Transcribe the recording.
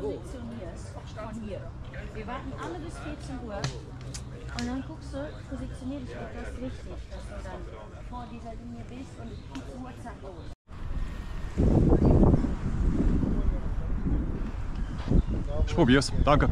positionierst von hier. Wir warten alle bis 14 Uhr und dann guckst du, positionier dich etwas richtig, dass du dann vor dieser Linie bist und 14 Uhr zack los. Ich probier's. Danke.